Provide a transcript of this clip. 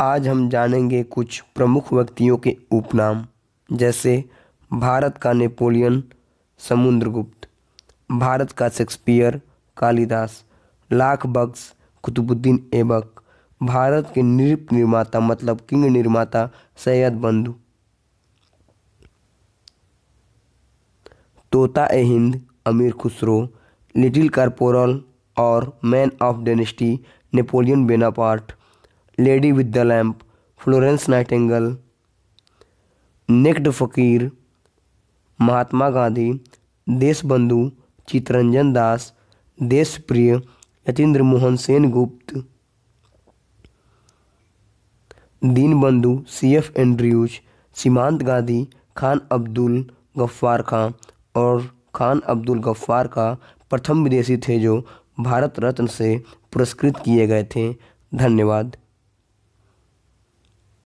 आज हम जानेंगे कुछ प्रमुख व्यक्तियों के उपनाम, जैसे भारत का नेपोलियन समुद्रगुप्त, भारत का शेक्सपियर कालिदास, लाख बख्श कुतुबुद्दीन ऐबक, भारत के नृत्य निर्माता मतलब किंग निर्माता सैयद बंधु। तोता ए हिंद, अमीर खुसरो, लिटिल कारपोरल और man of dynasty Napoleon Bonaparte. Lady with the lamp Florence Nightingale, naked फ़कीर, महात्मा गांधी देशबंधु चितरंजन दास, देश प्रिय यतीन्द्र मोहन सेन गुप्त दीनबंधु सी एफ़ एंड्रयूज, सीमांत गांधी, खान अब्दुल गफ्फार खां और खान अब्दुल गफ्फार का प्रथम विदेशी थे जो भारत रत्न से पुरस्कृत किए गए थे। धन्यवाद।